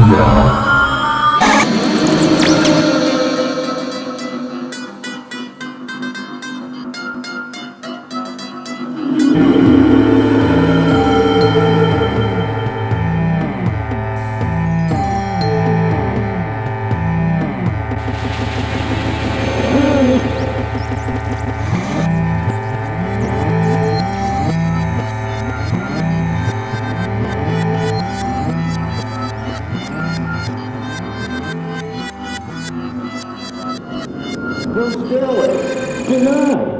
Yeah. No stairway. Denied.